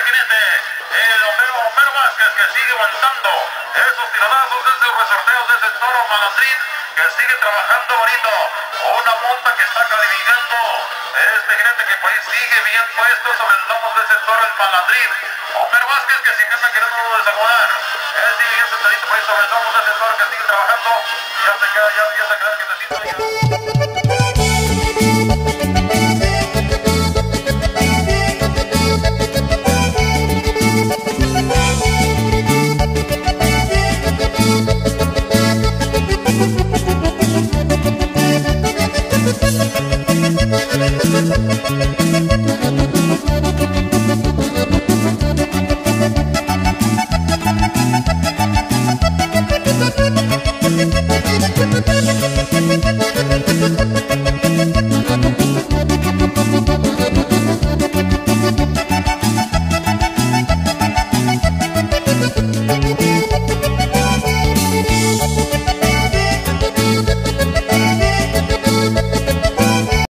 El Homero, Homero Vázquez que sigue aguantando esos tiradazos esos resorteos de ese toro malandrín que sigue trabajando bonito. Una monta que está calificando. Este jinete que pues sigue bien puesto sobre el lomo de ese toro, el malandrín. Homero Vázquez que sigue queriendo desacomodar. Sigue bien sentadito pues sobre el lomo de ese toro que sigue trabajando. Ya se queda, ya, ya se queda quietecito. Ya. Thank